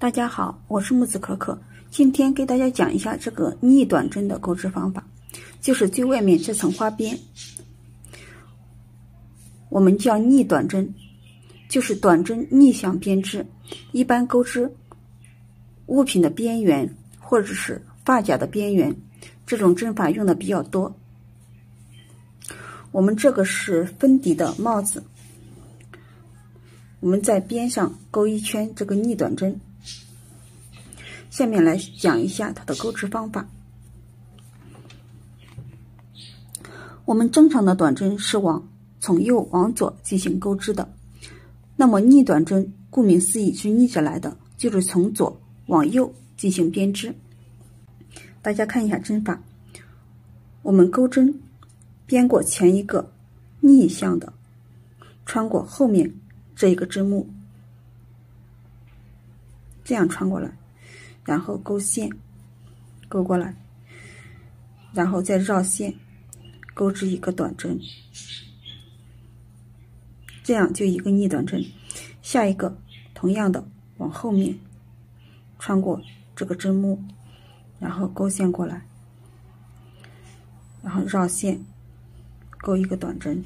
大家好，我是木子可可，今天给大家讲一下这个逆短针的钩织方法，就是最外面这层花边，我们叫逆短针，就是短针逆向编织，一般钩织物品的边缘或者是发夹的边缘，这种针法用的比较多。我们这个是分底的帽子。我们在边上钩一圈这个逆短针，下面来讲一下它的钩织方法。我们正常的短针是往从右往左进行钩织的，那么逆短针顾名思义是逆着来的，就是从左往右进行编织。大家看一下针法，我们钩针编过前一个逆向的，穿过后面。这一个针目，这样穿过来，然后勾线，勾过来，然后再绕线，钩织一个短针，这样就一个逆短针。下一个同样的往后面穿过这个针目，然后勾线过来，然后绕线，钩一个短针。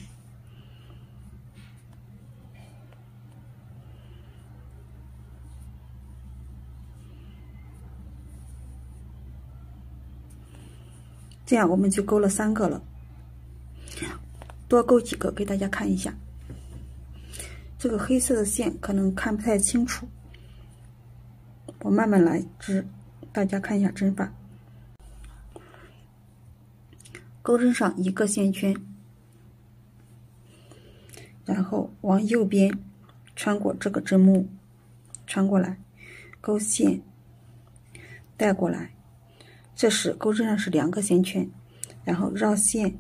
这样我们就钩了三个了，多钩几个给大家看一下。这个黑色的线可能看不太清楚，我慢慢来织，大家看一下针法。钩针上一个线圈，然后往右边穿过这个针目，穿过来，钩线带过来。这是钩针上是两个线圈，然后绕线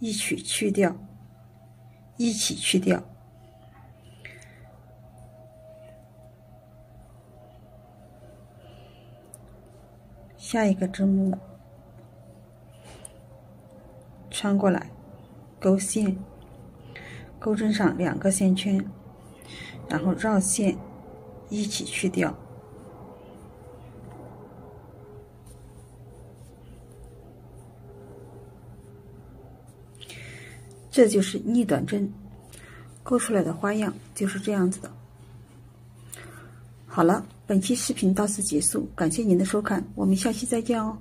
一起去掉，一起去掉。下一个针目穿过来，钩线，钩针上两个线圈，然后绕线一起去掉。这就是逆短针勾出来的花样，就是这样子的。好了，本期视频到此结束，感谢您的收看，我们下期再见哦。